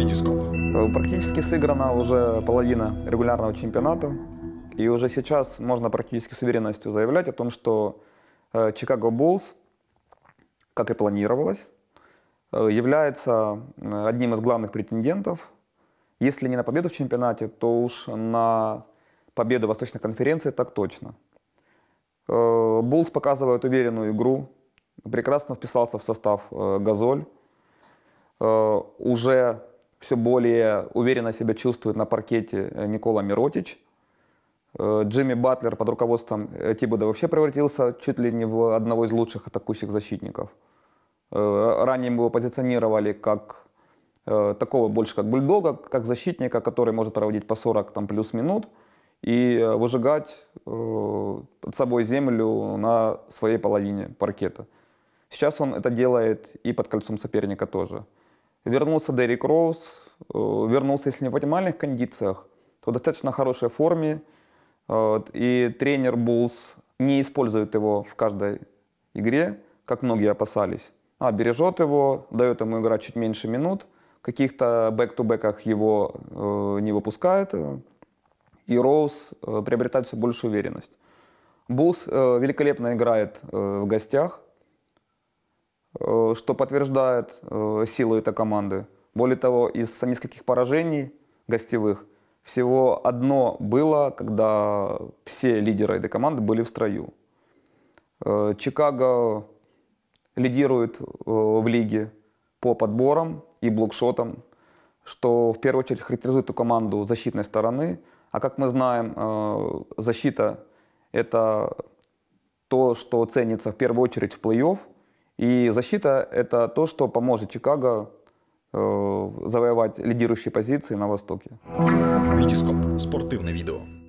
Витископ. Э, Практически сыграна уже половина регулярного чемпионата. И уже сейчас можно практически с уверенностью заявлять о том, что э, Чикаго Буллс, как и планировалось, э, является э, одним из главных претендентов, если не на победу в чемпионате, то уж на победу Восточной конференции так точно. Э, Буллс показывает уверенную игру, прекрасно вписался в состав э, Газоль, Э, уже все более уверенно себя чувствует на паркете э, Никола Миротич. Э, Джимми Батлер под руководством э, Тибода вообще превратился чуть ли не в одного из лучших атакующих защитников. Ранее его позиционировали как такого больше как бульдога, как защитника, который может проводить по 40 там, плюс минут и выжигать под собой землю на своей половине паркета. Сейчас он это делает и под кольцом соперника тоже. Вернулся Дерек Роуз, э, вернулся, если не в оптимальных кондициях, то в достаточно хорошей форме. Э, И тренер Буллс не использует его в каждой игре, как многие опасались, а бережет его, дает ему играть чуть меньше минут, каких-то бэк-то-бэках его э, не выпускает, и Роуз приобретает все большую уверенность. Буллс э, великолепно играет в гостях, что подтверждает э, силу этой команды. Более того, из нескольких поражений гостевых всего одно было, когда все лидеры этой команды были в строю. Э, Чикаго лидирует э, в лиге по подборам и блокшотам, что в первую очередь характеризует эту команду защитной стороны. А как мы знаем, э, защита – это то, что ценится в первую очередь в плей-офф. И защита – это то, что поможет Чикаго э, завоевать лидирующие позиции на Востоке. Витископ. Спортивне відео.